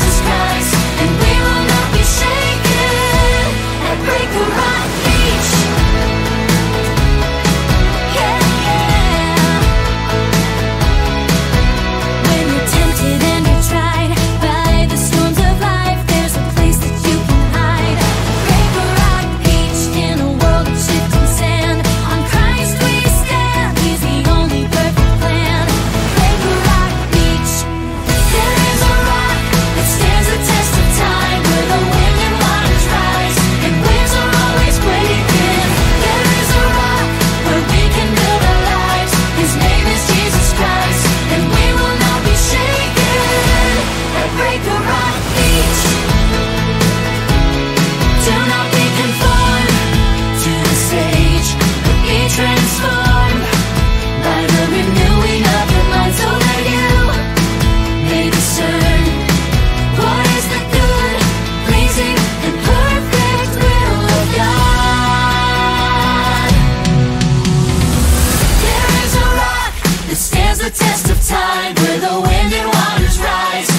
Jesus Christ, and we will not be shaken. stands the test of time where the wind and waters rise.